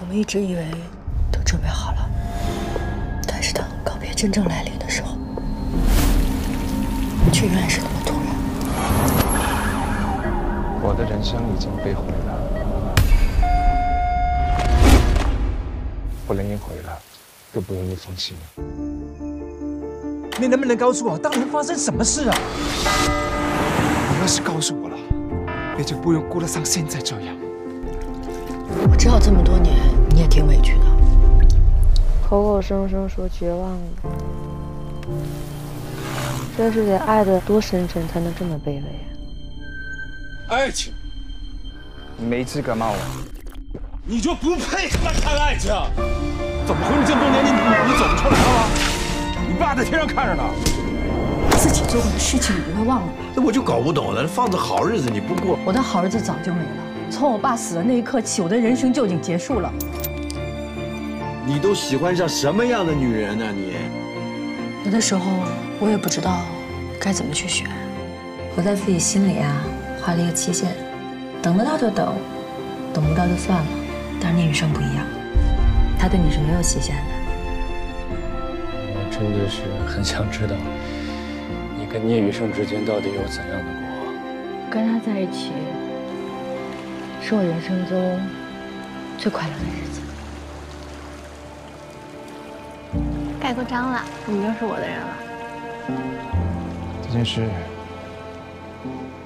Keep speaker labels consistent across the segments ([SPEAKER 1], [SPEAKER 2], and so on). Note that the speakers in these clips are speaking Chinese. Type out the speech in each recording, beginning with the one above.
[SPEAKER 1] 我们一直以为都准备好了，但是当告别真正来临的时候，却永远是那么突然。
[SPEAKER 2] 我的人生已经被毁了，不能赢回了，更不愿意放弃。
[SPEAKER 3] 你能不能告诉我当年发生什么事啊？
[SPEAKER 2] 你要是告诉我了，你就不用过得像现在这样。
[SPEAKER 1] 我知道这么多年你也挺委屈的，
[SPEAKER 4] 口口声声说绝望了，这是得爱得多深沉才能这么卑微啊？
[SPEAKER 3] 爱情，
[SPEAKER 2] 你没资格骂我。
[SPEAKER 3] 你就不配他妈谈爱情？怎么回事？这么多年你你你走不出来了吗？你爸在天上看着呢。
[SPEAKER 1] 自己做过的事情你不会忘了吧？
[SPEAKER 5] 那我就搞不懂了，放着好日子你不过，
[SPEAKER 1] 我的好日子早就没了。从我爸死的那一刻起，我的人生就已经结束了。
[SPEAKER 5] 你都喜欢上什么样的女人呢？你
[SPEAKER 1] 有的时候我也不知道该怎么去选。
[SPEAKER 6] 我在自己心里啊画了一个期限，等得到就等，等不到就算了。但是聂雨生不一样，他对你是没有期限的。
[SPEAKER 7] 我真的是很想知道，你跟聂雨生之间到底有怎样的过往？
[SPEAKER 4] 跟他在一起，是我人生中最快乐的日子。
[SPEAKER 8] 盖过章了，你就是我的人了。
[SPEAKER 2] 这件事，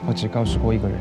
[SPEAKER 2] 我只告诉过一个人。